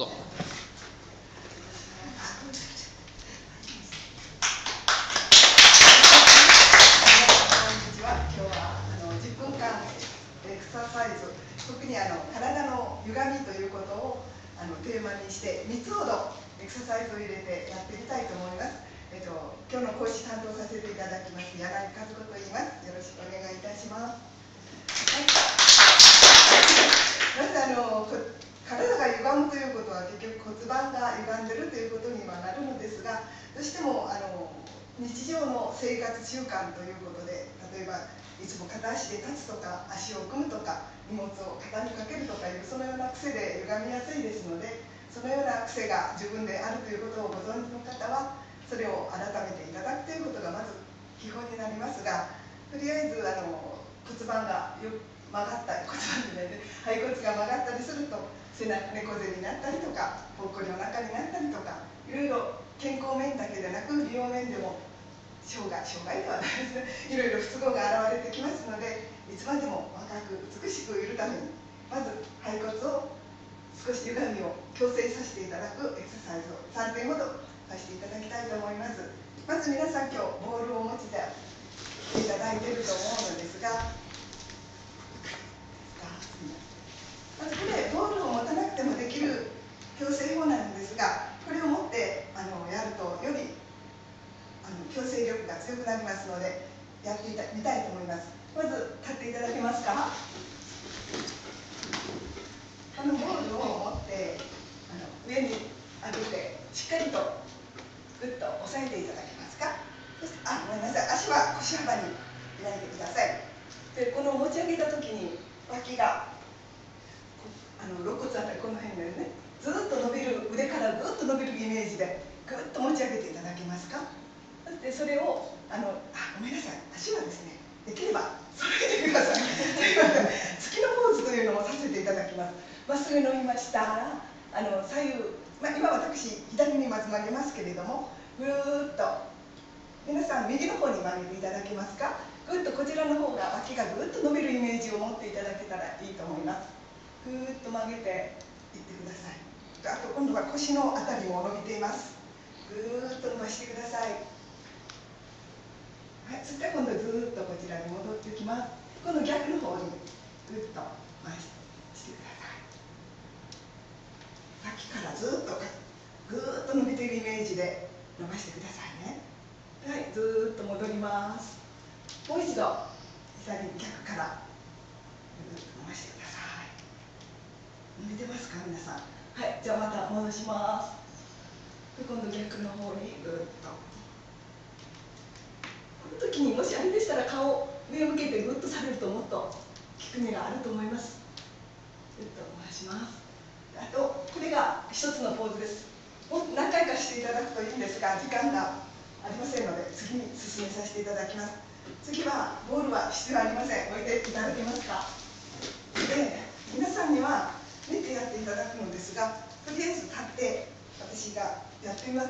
どうぞこんにちは。今日はあの10分間エクササイズ、特にあの体の歪みということをあのテーマにして3つほどエクササイズを入れてやってみたいと思います。えっと今日の講師担当させていただきます柳和子と言います。よろしくお願いいたします。はい。まずあのこ体歪むということは結局骨盤が歪んでるということにはなるのですが、どうしてもあの日常の生活習慣ということで例えばいつも片足で立つとか足を組むとか荷物を肩にかけるとかいうそのような癖で歪みやすいですのでそのような癖が自分であるということをご存知の方はそれを改めていただくということがまず基本になりますがとりあえずあの盤がよ曲がった骨盤じゃないで背骨が曲がったりすると背中猫背になったりとかぽっこりお腹になったりとかいろいろ健康面だけでなく美容面でも障害障害ではないですね。いろいろ不都合が現れてきますのでいつまでも若く美しくいるためにまず背骨を少し歪みを矯正させていただくエクササイズを3点ほどさせていただきたいと思います。まず皆さん今日ボールをお持ちでいただいていると思うのですがまずこれボールを持たなくてもできる矯正法なんですがこれを持ってあのやるとよりあの矯正力が強くなりますのでやってみたみたいと思います。まず立っていただけますか？このボールを持ってあの上に上げてしっかりとグッと押さえていただけますか？そしてあごめんなさい。足は腰幅に開いてください。でこの持ち上げた時に脇があの肋骨あたりこの辺でね。ずっと伸びる腕からぐっと伸びるイメージでぐっと持ち上げていただけますか？そしてそれをあのあごめんなさい。足はですねできればそれでください。月のポーズというのをさせていただきます。まっすぐ伸びました。あの左右、まあ、今私左にまず曲げますけれどもぐーっと。皆さん右の方に曲げていただけますか？ぐっとこちらの方が脇がぐっと伸びるイメージを持っていただけたらいいと思います。ぐーっと曲げていってください。あと今度は腰のあたりも伸びています。ぐーっと伸ばしてください。はいそして今度ずっとこちらに戻ってきます。この逆の方にぐっと回してください。さっきからずっとぐーっと伸びてるイメージで伸ばしてくださいね。はいずっと戻ります。もう一度左逆からぐっと伸ばしてください。伸びてますか皆さん。はいじゃあまた戻します。で今度逆の方にぐっと。時にもしあれでしたら顔上を向けてぐっとされるともっと効く目があると思います。ぐっと回します。あとこれが一つのポーズです。もっと何回かしていただくといいんですが時間がありませんので次に進めさせていただきます。次はボールは必要ありません。置いていただけますか？で皆さんには寝てやっていただくのですがとりあえず立って私がやってみます。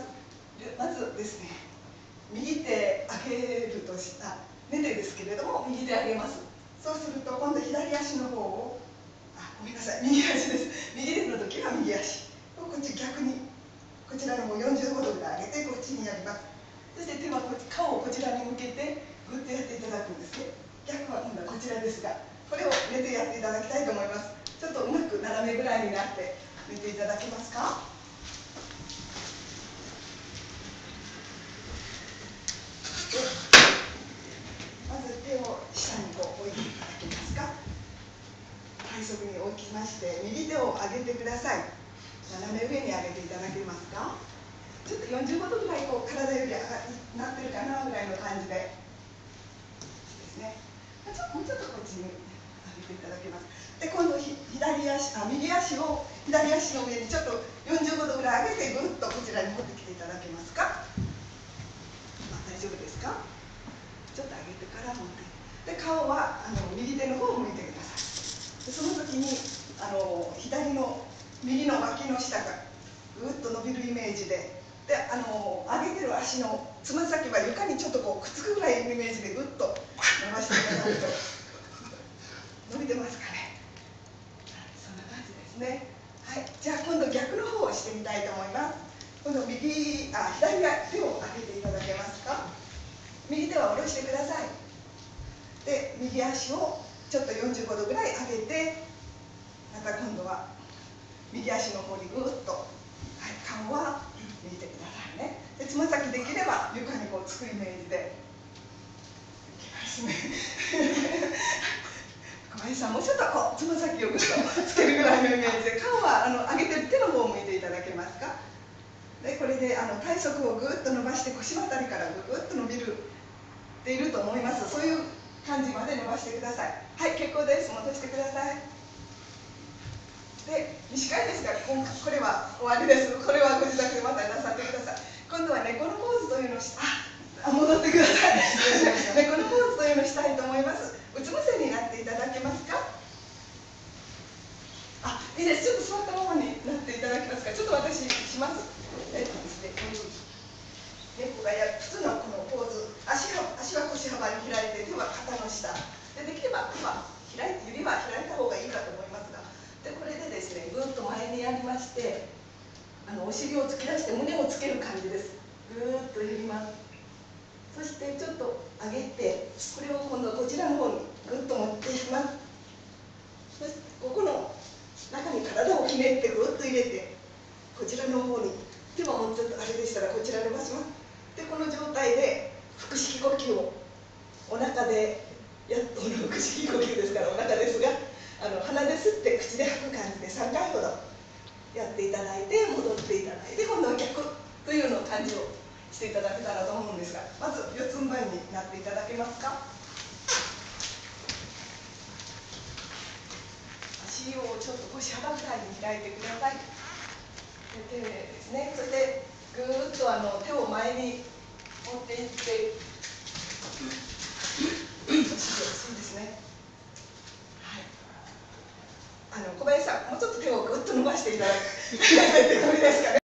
まずですね右手上げるとした寝てですけれども右手上げます。そうすると今度左足の方をあごめんなさい右足です。右手の時は右足。こっち逆にこちらの方45度ぐらい上げてこっちにやります。そして手はこ顔をこちらに向けてグッとやっていただくんですね。逆は今度はこちらですがこれを寝てやっていただきたいと思います。ちょっとうまく斜めぐらいになって寝ていただけますかまず手を下にこう置いていただけますか体側に置きまして右手を上げてください。斜め上に上げていただけますか？ちょっと45度ぐらいこう体より上がなってるかなぐらいの感じで。ですね。ちょもうちょっとこっちに上げていただけます。で今度左足あ右足を左足の上にちょっと45度ぐらい上げてぐっとこちらに持ってきていただけますか、まあ、大丈夫ですか？ちょっと上げてから持って。で顔はあの右手の方を向いてください。その時にあの左の右の脇の下がぐっと伸びるイメージでであの上げてる足のつま先は床にちょっとこうくっつくぐらいのイメージでぐっと伸ばしていただくと伸びてますかね。そんな感じですね。はいじゃあ今度逆の方をしてみたいと思います。今度右あ左が手を上げていただけますか。右手は下ろしてください。で右足をちょっと45度ぐらい上げてまた今度は右足の方にぐっと、はい、顔は見てくださいね。でつま先できれば床にこうつくイメージで。いきますね。小林さんもうちょっとこうつま先をぐっとつけるぐらいのイメージで。顔はあの上げてる手の方を向いていただけますか？でこれであの体側をぐっと伸ばして腰の辺りからぐっと伸びるっていると思います。そういう感じまで伸ばしてください。はい結構です。戻してください。で短いですがこれは終わりです。これはご自宅でまたなさってください。今度は猫のポーズというのをしあ戻ってください。猫のポーズというのをしたいと思います。うつ伏せになっていただけますかあいいです。ちょっと座ったままになっていただけますか？ちょっと私します。えっとですね、猫がや普通のこのポーズ足は足は腰幅に開いて手は肩の下。でできれば手は開いて指は開いた方がいいかと思いますがでこれでですねぐっと前にやりましてあのお尻を突き出して胸をつける感じです。ぐーっと振りますそしてちょっと上げてこれを今度こちらの方にぐっと持っていきます。そしてここの中に体をひねってぐっと入れてこちらの方に手はもうちょっとあれでしたらこちら伸ばします。でこの状態で腹式呼吸をお腹でやっと腹式呼吸ですからお腹ですがあの鼻で吸って口で吐く感じで3回ほどやっていただいて戻っていただいて今度は逆というのを感じをしていただけたらと思うんですがまず四つん這いになっていただけますか？足をちょっと腰幅ぐらいに開いてください。丁寧ですね。そしてぐーっとあの手を前に持っていってそうですね。あの小林さんもうちょっと手をぐっと伸ばしていただいてこれですかね。